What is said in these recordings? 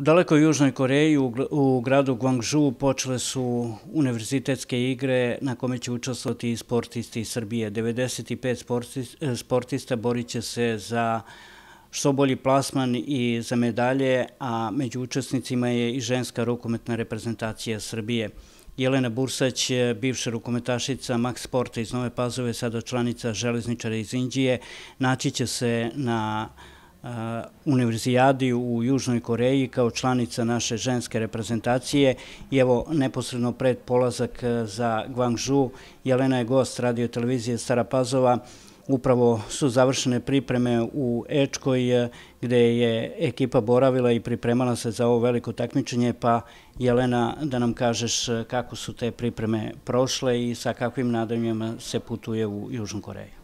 U dalekoj Južnoj Koreji, u gradu Guangzhou, počele su univerzitetske igre na kome će učestvati i sportisti iz Srbije. 95 eh, sportista borit će se za što bolji plasman i za medalje, a među učesnicima je i ženska rukometna reprezentacija Srbije. Jelena Bursać, bivša rukometašica Max Sporta iz Nove Pazove, sada članica železničara iz Indije, naći će se na univerzijadi u Južnoj Koreji kao članica naše ženske reprezentacije i evo neposredno pred polazak e, za Guangzhou Jelena je gost radio televizije Stara Pazova upravo su završene pripreme u Ečkoj e, gde je ekipa boravila i pripremala se za ovo veliko takmičenje pa Jelena da nam kažeš e, kako su te pripreme prošle i sa kakvim nadanjima se putuje u Južnu Koreju.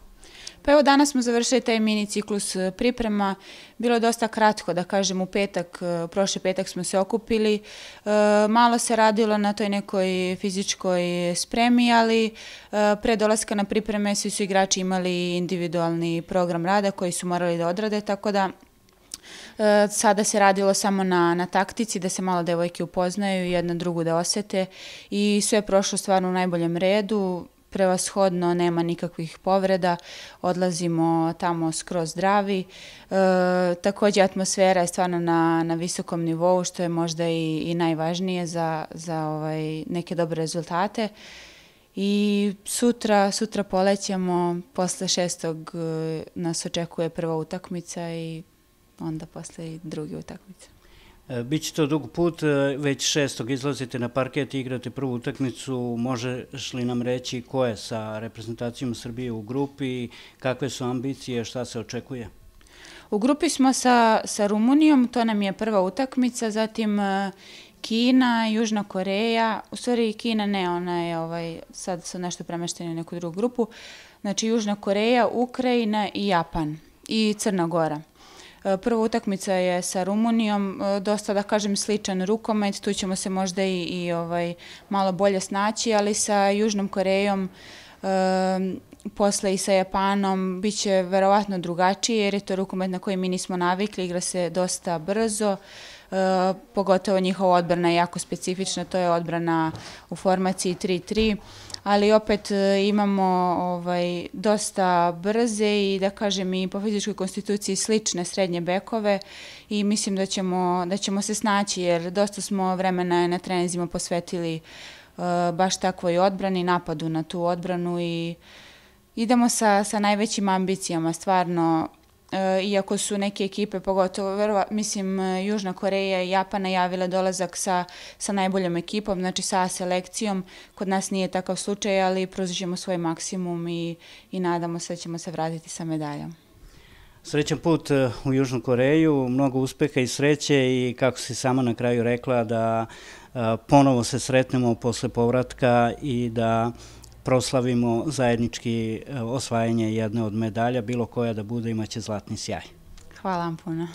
Pa evo danas smo završili taj mini ciklus e, priprema. Bilo je dosta kratko, da kažem, u petak, e, prošli petak smo se okupili. E, malo se radilo na toj nekoj fizičkoj spremi, ali pre dolaska na pripreme svi su igrači imali individualni program rada koji su morali da odrade, tako da sada se radilo samo na, na taktici, da se malo devojke upoznaju i jedna drugu da osete i sve je prošlo stvarno u najboljem redu prevashodno, nema nikakvih povreda, odlazimo tamo skroz zdravi. E, također atmosfera je stvarno na, na visokom nivou, što je možda i, i najvažnije za, za ovaj, neke dobre rezultate. I sutra, sutra polećemo, posle šestog e, nas očekuje prva utakmica i onda posle i drugi utakmica. E, Biće to dug put, e, već šestog izlazite na parket i igrate prvu utakmicu. Možeš li nam reći ko je sa reprezentacijom Srbije u grupi, kakve su ambicije, šta se očekuje? U grupi smo sa, sa Rumunijom, to nam je prva utakmica, zatim e, Kina, Južna Koreja, u stvari Kina ne, ona je ovaj, sad su nešto premešteni u neku drugu grupu, znači Južna Koreja, Ukrajina i Japan i Crna Gora. E, prva utakmica je sa Rumunijom, e, dosta da kažem sličan rukomet, tu ćemo se možda i, i ovaj, malo bolje snaći, ali sa Južnom Korejom e, posle i sa Japanom bit će verovatno drugačije jer je to rukomet na koji mi nismo navikli, igra se dosta brzo, Uh, Eh, pogotovo njihova odbrana je jako specifična, to je odbrana u formaciji 3-3 ali opet eh, imamo ovaj, dosta brze i da kažem i po fizičkoj konstituciji slične srednje bekove i mislim da ćemo, da ćemo se snaći jer dosta smo vremena na trenizima posvetili uh, baš takvoj odbrani, napadu na tu odbranu i idemo sa, sa najvećim ambicijama, stvarno Eh, iako su neke ekipe, pogotovo, mislim, eh, Južna Koreja i Japan najavile dolazak sa, sa najboljom ekipom, znači sa selekcijom. Kod nas nije takav slučaj, ali pružit svoj maksimum i, i nadamo se da ćemo se vratiti sa medaljom. Srećan put eh, u Južnu Koreju, mnogo uspeha i sreće i kako si sama na kraju rekla da ponovo se sretnemo posle povratka i da proslavimo zajednički e, osvajanje jedne od medalja, bilo koja da bude imaće zlatni sjaj. Hvala vam puno.